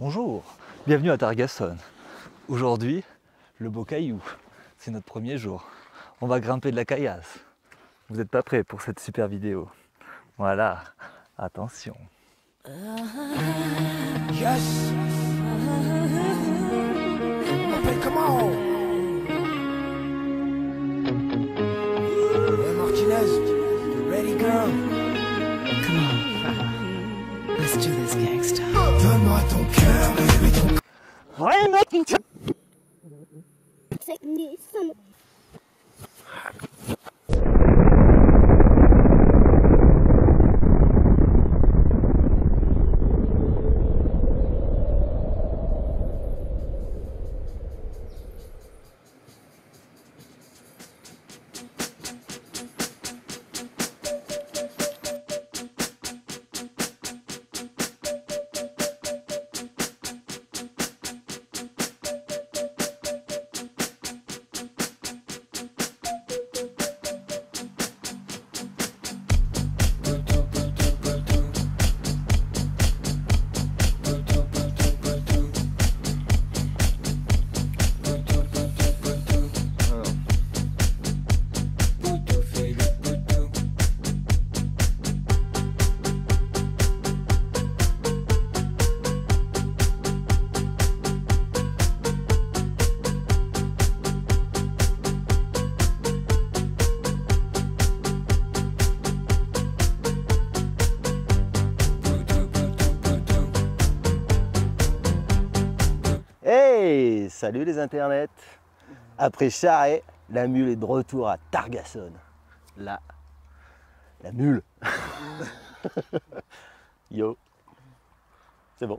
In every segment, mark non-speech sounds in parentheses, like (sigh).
Bonjour, bienvenue à Targasson. Aujourd'hui, le beau caillou. C'est notre premier jour. On va grimper de la caillasse. Vous n'êtes pas prêts pour cette super vidéo. Voilà, attention. Yes. Come on. Ready, girl? Let's do this. I don't care, baby, don't... I am not in Salut les internets Après Charret, la mule est de retour à Targasson. La, la mule. (laughs) Yo. C'est bon.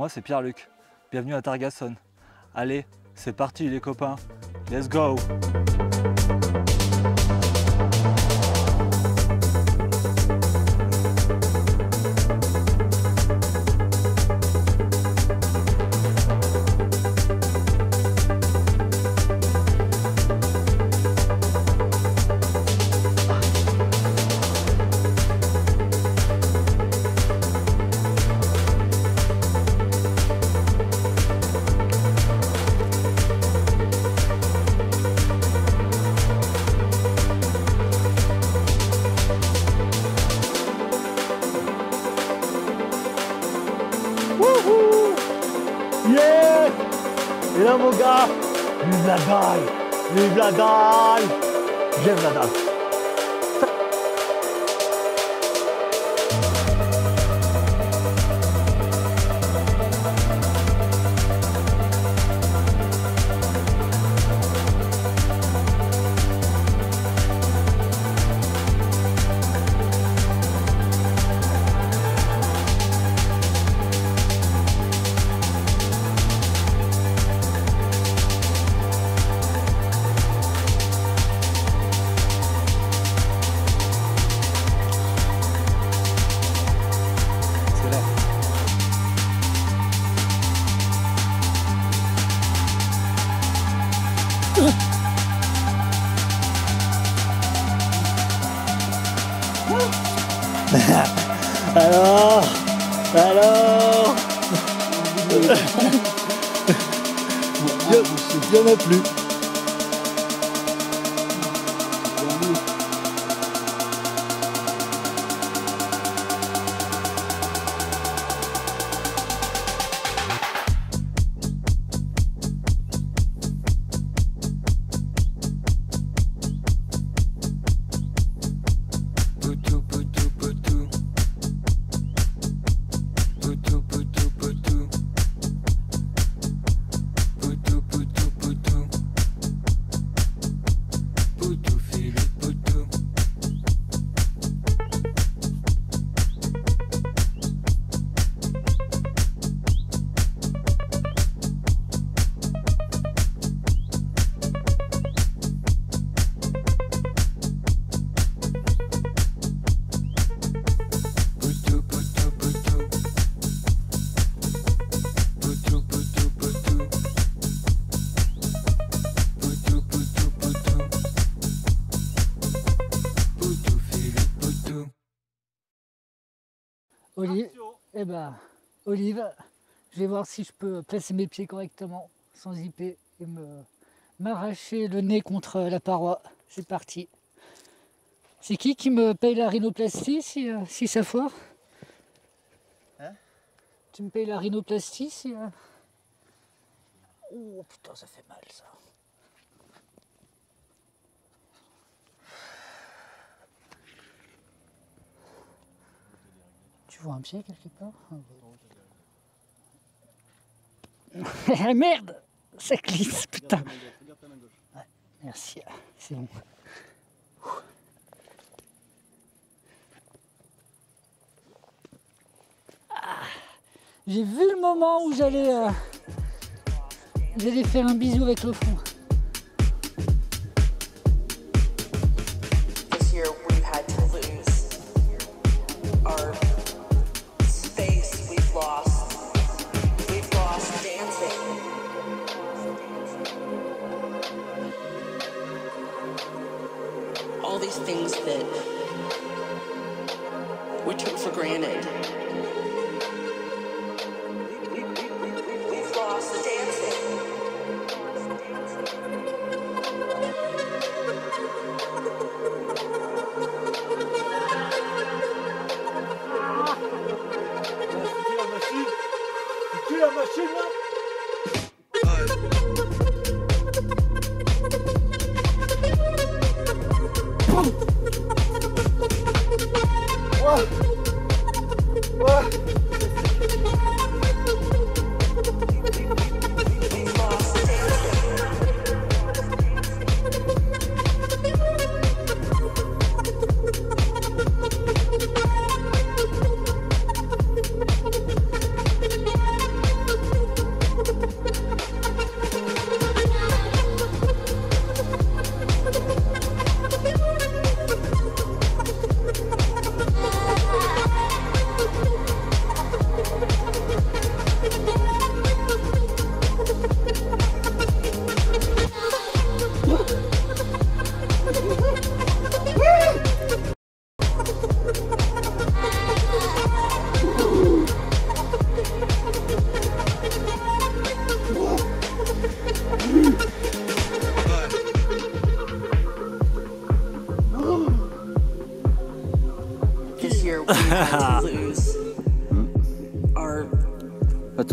Moi c'est Pierre-Luc. Bienvenue à Targasson. Allez, c'est parti les copains. Let's go gars, vive la dalle Vive la dalle J'aime la dalle (laughs) Alors Alors (laughs) Il n'y en a plus. Eh ben, Olive, je vais voir si je peux placer mes pieds correctement, sans zipper, et me m'arracher le nez contre la paroi. C'est parti. C'est qui qui me paye la rhinoplastie si, euh, si ça foire? Hein? Tu me payes la rhinoplastie si... euh, Oh putain, ça fait mal ça. Tu vois un pied quelque part Ah, bah. (laughs) Merde Ça glisse, putain Merci, c'est bon. Ah, J'ai vu le moment où j'allais euh, faire un bisou avec le front.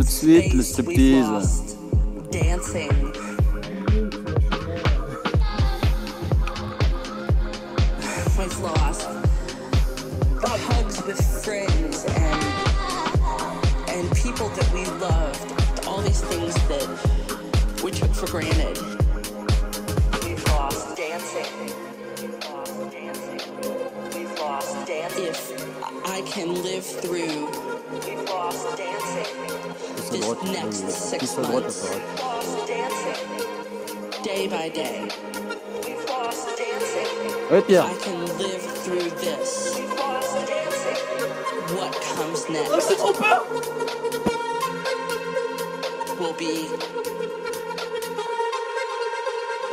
De suite, le striptease. lost dancing. We've lost hugs with friends and and people that we loved. All these things that we took for granted. We've lost dancing. We've lost dancing. We've lost dancing. If I can live through, it's this lot, next six months, day by day. Right there. I can live through this. What comes next will be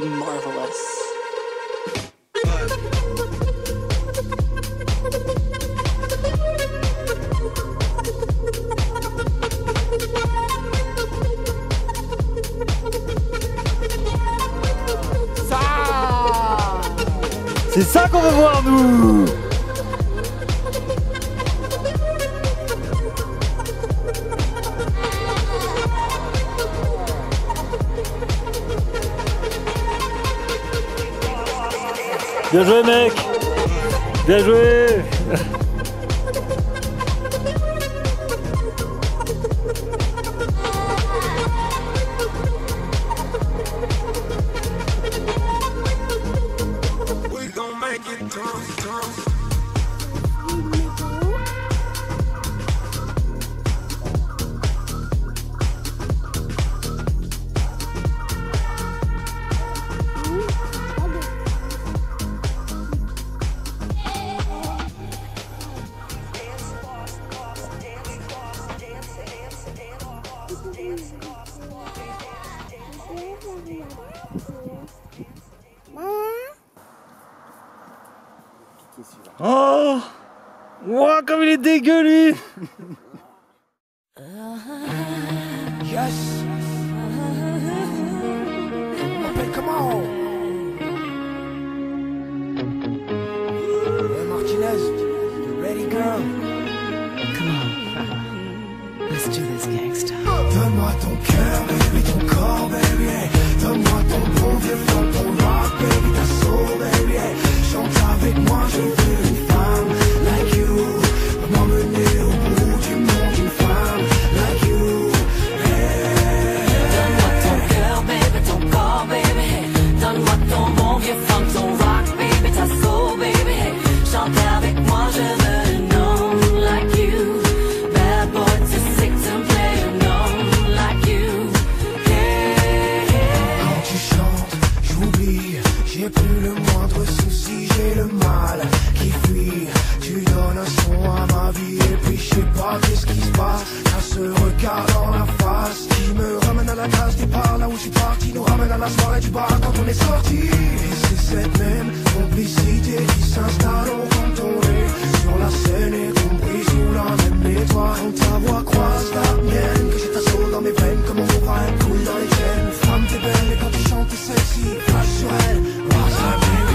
marvelous. C'est ça qu'on veut voir, nous. Bien joué, mec. Bien joué Oh Ouah, comme il est dégueu, lui (laughs) j'ai plus le moindre souci, j'ai le mal qui fuit. Tu donnes un son à ma vie et puis je sais pas qu'est-ce qui se passe. T'as ce regard dans la face qui me ramène à la case départ, là où je suis parti, nous ramène à la soirée du bar quand on est sorti. Et c'est cette même complicité qui s'installe au quand on est sur la scène et compris sous la même étoile. Quand ta voix croise la mienne, que j'ai ta soul dans mes veines, comme on voit un cool dans les chaînes. Femme t'es belle et quand tu chantes t'es sexy, flash sur elle,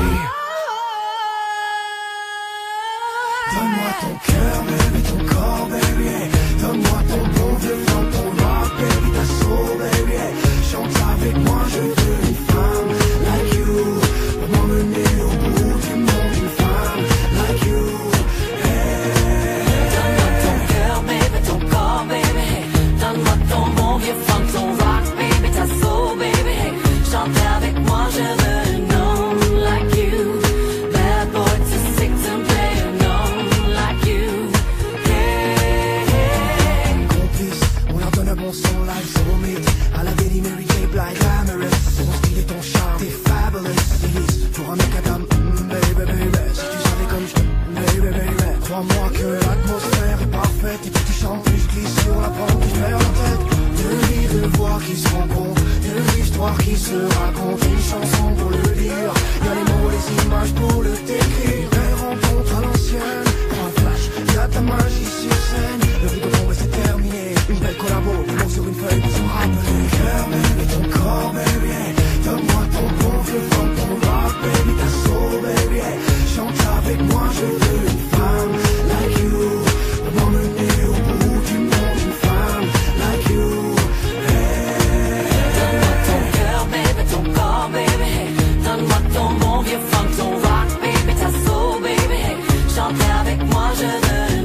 moi je veux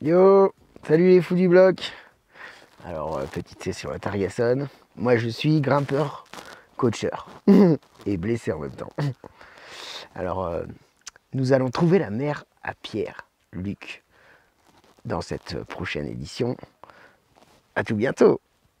Yo, salut les fous du bloc. Alors, euh, petite session à Targasson. Moi, je suis grimpeur, coacheur (laughs) et blessé en même temps. Alors, euh, nous allons trouver la mer à Pierre, Luc, dans cette prochaine édition. À tout bientôt. (laughs)